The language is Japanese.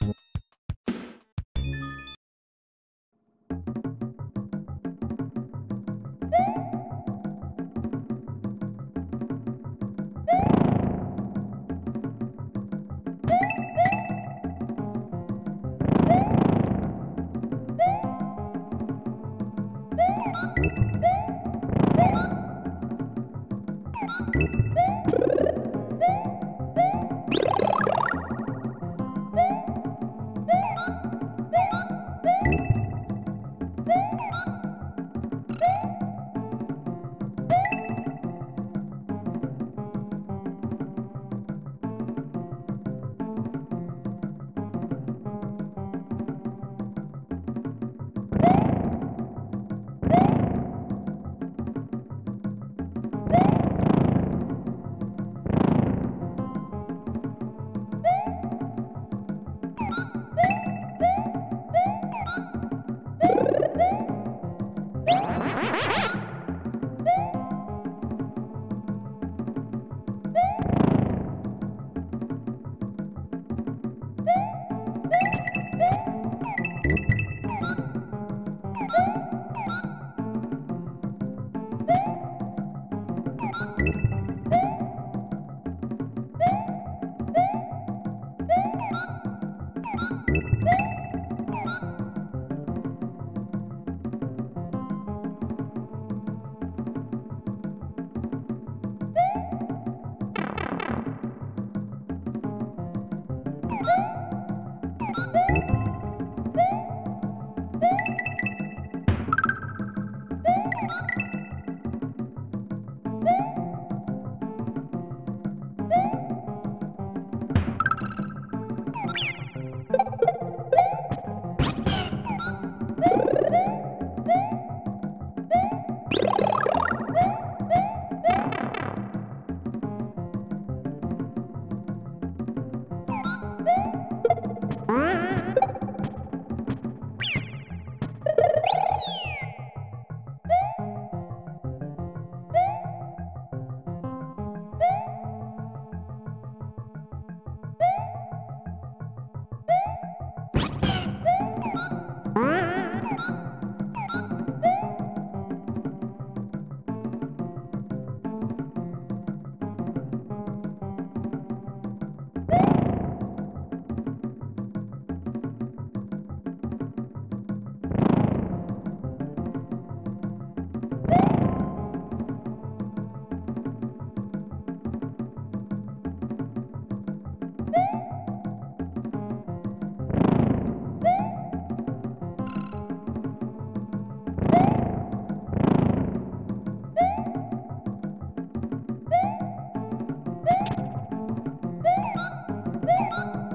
you Beep.